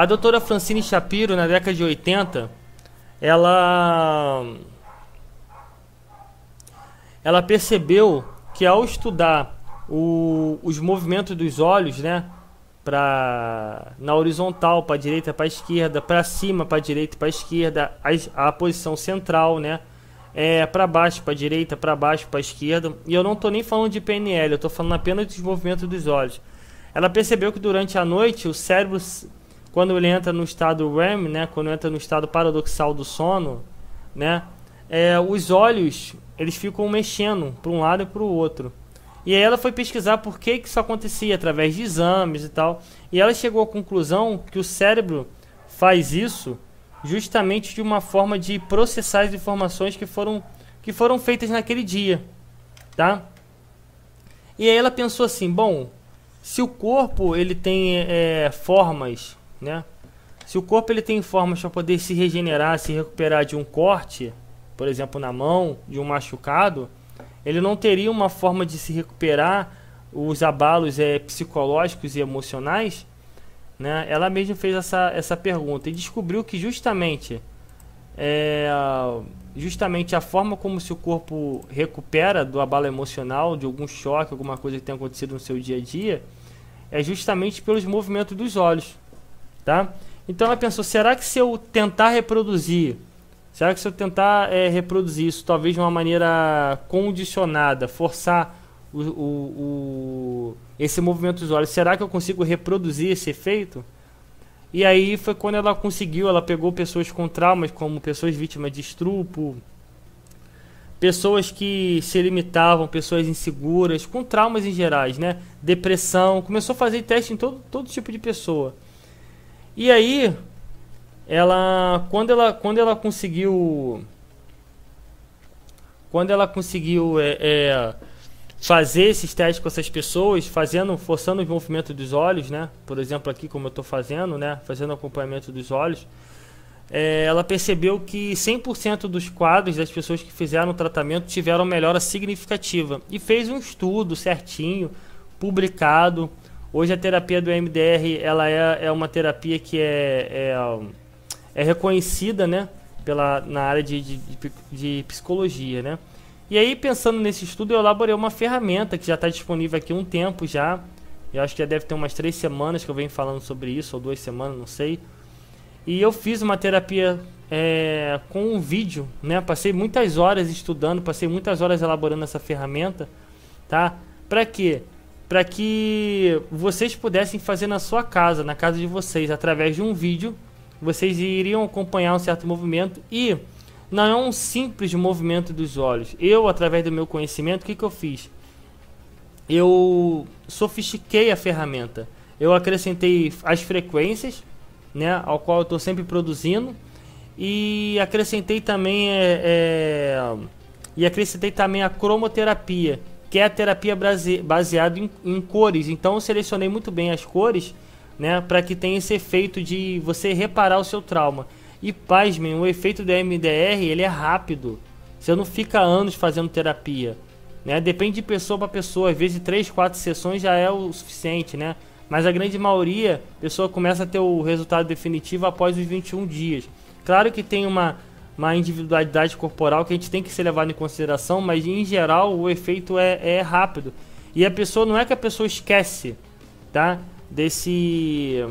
A doutora Francine Shapiro, na década de 80, ela ela percebeu que ao estudar o, os movimentos dos olhos, né, para na horizontal, para direita, para esquerda, para cima, para direita, para esquerda, a, a, posição central, né, é para baixo, para direita, para baixo, para esquerda. E eu não estou nem falando de PNL, eu estou falando apenas dos movimentos dos olhos. Ela percebeu que durante a noite o cérebro, quando ele entra no estado REM, né, quando entra no estado paradoxal do sono, né, é, os olhos eles ficam mexendo para um lado e para o outro. E aí ela foi pesquisar por que, que isso acontecia através de exames e tal. E ela chegou à conclusão que o cérebro faz isso justamente de uma forma de processar as informações que foram, que foram feitas naquele dia, tá? E aí ela pensou assim, bom, se o corpo ele tem é, formas, né? Se o corpo ele tem formas para poder se regenerar, se recuperar de um corte, por exemplo, na mão, de um machucado, ele não teria uma forma de se recuperar os abalos é, psicológicos e emocionais? Né? Ela mesma fez essa, essa pergunta e descobriu que justamente é, justamente a forma como seu corpo recupera do abalo emocional, de algum choque, alguma coisa que tenha acontecido no seu dia a dia, é justamente pelos movimentos dos olhos, tá? Então ela pensou, será que se eu tentar reproduzir Será que se eu tentar é, reproduzir isso, talvez de uma maneira condicionada, forçar o, o, o, esse movimento dos olhos, será que eu consigo reproduzir esse efeito? E aí foi quando ela conseguiu, ela pegou pessoas com traumas, como pessoas vítimas de estrupo, pessoas que se limitavam, pessoas inseguras, com traumas em gerais, né? Depressão, começou a fazer teste em todo, todo tipo de pessoa. E aí, ela quando ela quando ela conseguiu quando ela conseguiu é, é, fazer esses testes com essas pessoas, fazendo, forçando os movimentos dos olhos, né? Por exemplo, aqui como eu estou fazendo, né? Fazendo acompanhamento dos olhos, é, ela percebeu que 100% dos quadros das pessoas que fizeram o tratamento tiveram melhora significativa e fez um estudo certinho, publicado. Hoje a terapia do MDR ela é, é uma terapia que é, é é reconhecida, né, pela, na área de, de, de psicologia, né. E aí, pensando nesse estudo, eu elaborei uma ferramenta que já está disponível aqui há um tempo já. Eu acho que já deve ter umas três semanas que eu venho falando sobre isso, ou duas semanas, não sei. E eu fiz uma terapia é, com um vídeo, né? Passei muitas horas estudando, passei muitas horas elaborando essa ferramenta, tá? Para quê? Para que vocês pudessem fazer na sua casa, na casa de vocês, através de um vídeo vocês iriam acompanhar um certo movimento e não é um simples movimento dos olhos. Eu, através do meu conhecimento, o que, que eu fiz? Eu sofistiquei a ferramenta. Eu acrescentei as frequências, né, ao qual eu estou sempre produzindo, e acrescentei também é, é, e acrescentei também a cromoterapia, que é a terapia baseada em, em cores. Então eu selecionei muito bem as cores né, para que tenha esse efeito de você reparar o seu trauma. E pasmem, o efeito do MDR ele é rápido. Você não fica anos fazendo terapia. Né? Depende de pessoa para pessoa. Às vezes 3, 4 sessões já é o suficiente. Né? Mas a grande maioria, a pessoa começa a ter o resultado definitivo após os 21 dias. Claro que tem uma, uma individualidade corporal que a gente tem que ser levado em consideração, mas em geral o efeito é, é rápido. E a pessoa não é que a pessoa esquece, tá? desse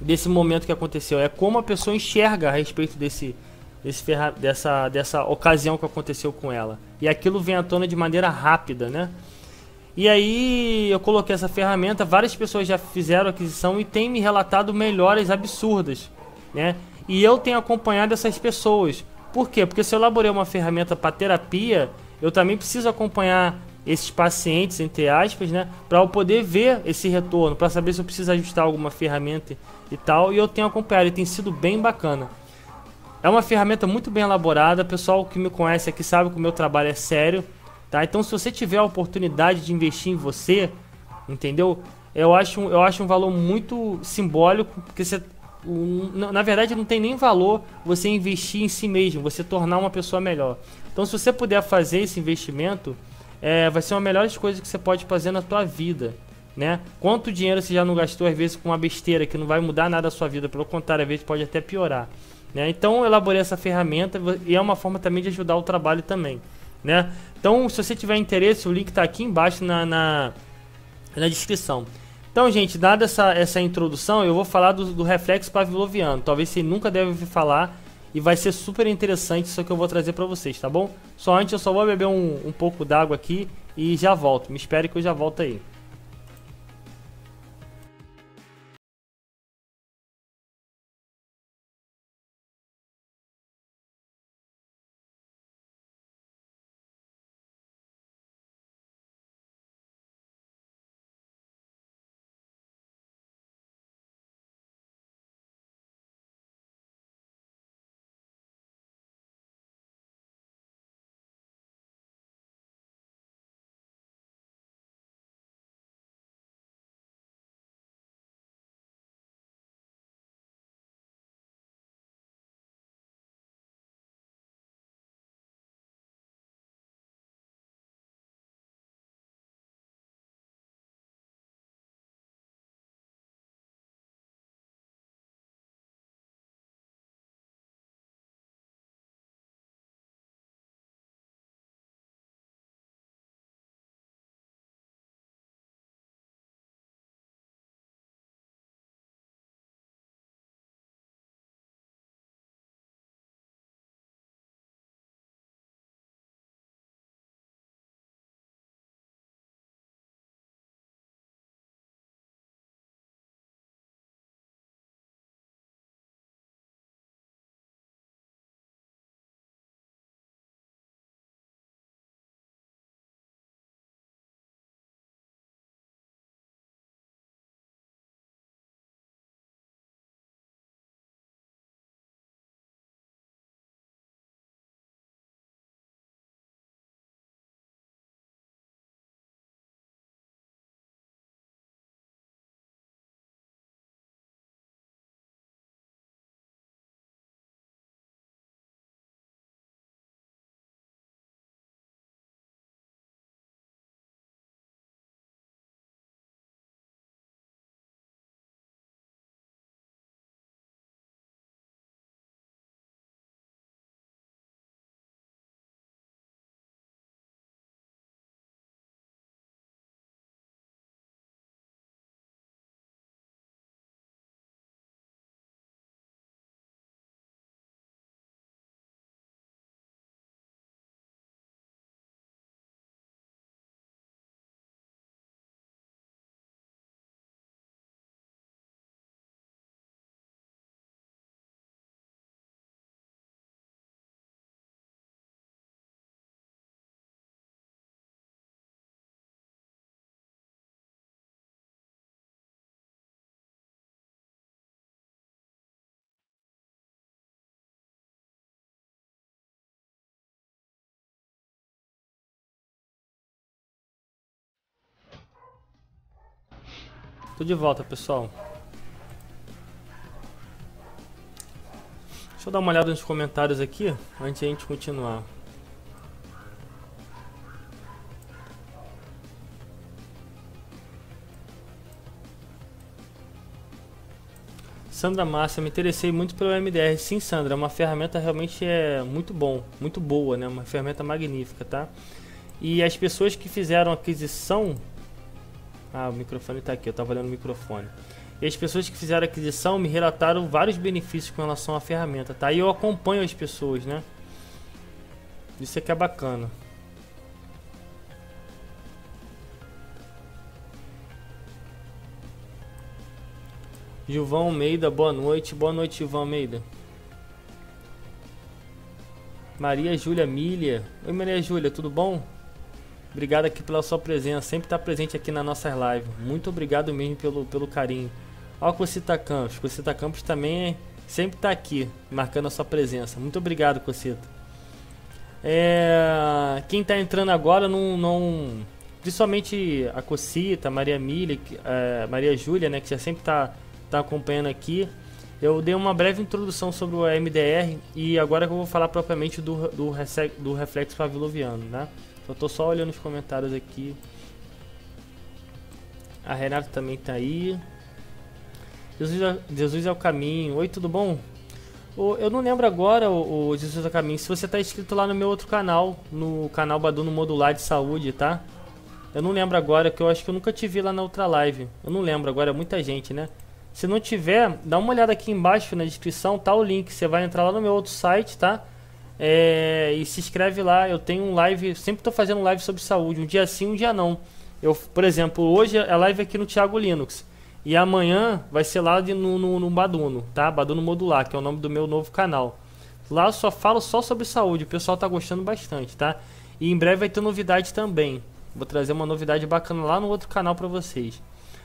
desse momento que aconteceu, é como a pessoa enxerga a respeito desse, desse dessa, dessa ocasião que aconteceu com ela. E aquilo vem à tona de maneira rápida, né? E aí eu coloquei essa ferramenta, várias pessoas já fizeram aquisição e têm me relatado melhoras absurdas, né? E eu tenho acompanhado essas pessoas. Por quê? Porque se eu elaborei uma ferramenta para terapia, eu também preciso acompanhar esses pacientes, entre aspas, né, para eu poder ver esse retorno, para saber se eu preciso ajustar alguma ferramenta e tal. E eu tenho acompanhado e tem sido bem bacana. É uma ferramenta muito bem elaborada, pessoal que me conhece aqui sabe que o meu trabalho é sério, tá? Então se você tiver a oportunidade de investir em você, entendeu? Eu acho, eu acho um valor muito simbólico, porque você na verdade não tem nem valor você investir em si mesmo, você tornar uma pessoa melhor. Então se você puder fazer esse investimento, é, vai ser uma das melhores coisas que você pode fazer na tua vida, né? Quanto dinheiro você já não gastou às vezes com uma besteira que não vai mudar nada a sua vida, pelo contrário, às vezes pode até piorar, né? Então eu elaborei essa ferramenta e é uma forma também de ajudar o trabalho também, né? Então se você tiver interesse, o link está aqui embaixo na, na, na, descrição. Então, gente, dada essa, essa introdução, eu vou falar do, do reflexo pavloviano. Talvez você nunca deve ouvir falar e vai ser super interessante isso que eu vou trazer para vocês, tá bom? Só antes eu só vou beber um, um pouco d'água aqui e já volto. Me espere que eu já volto aí. Tô de volta, pessoal. Deixa eu dar uma olhada nos comentários aqui, antes de a gente continuar. Sandra Márcia, me interessei muito pelo MDR. Sim, Sandra, é uma ferramenta realmente é muito bom, muito boa, né? Uma ferramenta magnífica, tá? E as pessoas que fizeram aquisição ah, o microfone está aqui, eu estava olhando o microfone. E as pessoas que fizeram aquisição me relataram vários benefícios com relação à ferramenta, tá? E eu acompanho as pessoas, né? Isso aqui é bacana. Gilvão Almeida, boa noite. Boa noite, Gilvão Almeida. Maria Júlia Milha. Oi, Maria Júlia, tudo bom? Obrigado aqui pela sua presença, sempre está presente aqui na nossa live. Muito obrigado mesmo pelo, pelo carinho. Ó, Cocita Campos. Cocita Campos também sempre está aqui, marcando a sua presença. Muito obrigado, Cocita. É, quem está entrando agora não, não. Principalmente a Cocita, Maria Milha, é, Maria Júlia, né, que já sempre está tá acompanhando aqui. Eu dei uma breve introdução sobre o MDR e agora que eu vou falar propriamente do, do, do reflexo paviloviano, né? Eu tô só olhando os comentários aqui. A Renata também tá aí. Jesus é, Jesus é o caminho. Oi, tudo bom? O, eu não lembro agora, o, o Jesus é o caminho, se você tá inscrito lá no meu outro canal, no canal Baduno Modular de Saúde, tá? Eu não lembro agora, que eu acho que eu nunca te vi lá na outra live. Eu não lembro agora, é muita gente, né? Se não tiver, dá uma olhada aqui embaixo na descrição, tá o link. Você vai entrar lá no meu outro site, tá? É, e se inscreve lá. Eu tenho um live, sempre estou fazendo live sobre saúde, um dia sim, um dia não. Eu, por exemplo, hoje é live aqui no Thiago Linux. E amanhã vai ser lá de, no, no, no Baduno, tá? Baduno Modular, que é o nome do meu novo canal. Lá eu só falo só sobre saúde, o pessoal tá gostando bastante, tá? E em breve vai ter novidade também. Vou trazer uma novidade bacana lá no outro canal para vocês.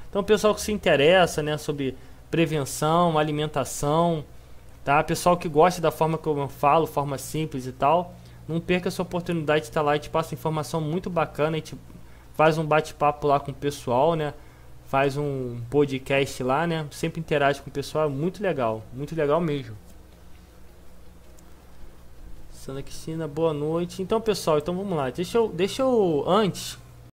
Então, pessoal que se interessa, né, sobre prevenção, alimentação, tá? Pessoal que gosta da forma que eu falo, forma simples e tal, não perca essa oportunidade de estar lá e te passa informação muito bacana, a gente faz um bate-papo lá com o pessoal, né? Faz um podcast lá, né? Sempre interage com o pessoal, é muito legal, muito legal mesmo. Sandra Cristina, boa noite. Então, pessoal, então vamos lá. Deixa eu, deixa eu antes